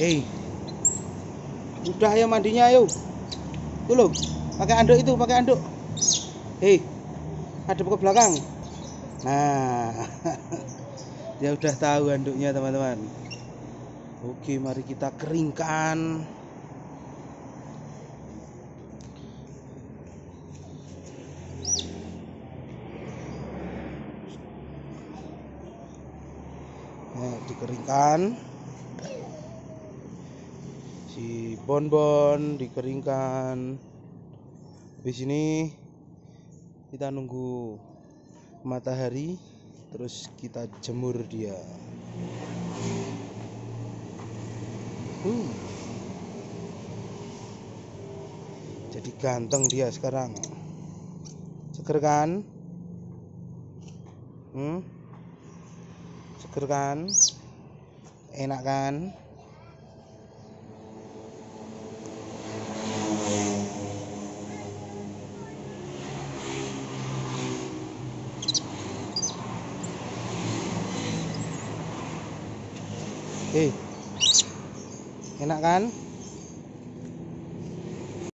Hei. Udah ayo mandinya ayo. Tuh loh, pakai anduk itu, pakai anduk. Hei. Hadap ke belakang. Nah. Dia udah tahu anduknya, teman-teman. Oke, mari kita keringkan. Nah, dikeringkan si bonbon dikeringkan. Di sini kita nunggu matahari terus kita jemur dia. Hmm. jadi ganteng dia sekarang. Seger kan? Hmm? seger kan? Enak kan Hei, enak kan?